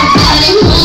I'm calling